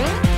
Bye.